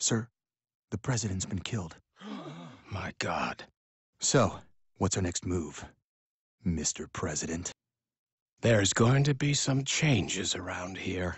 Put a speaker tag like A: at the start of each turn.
A: Sir, the president's been killed.
B: My God.
A: So, what's our next move, Mr. President?
B: There's going to be some changes around here.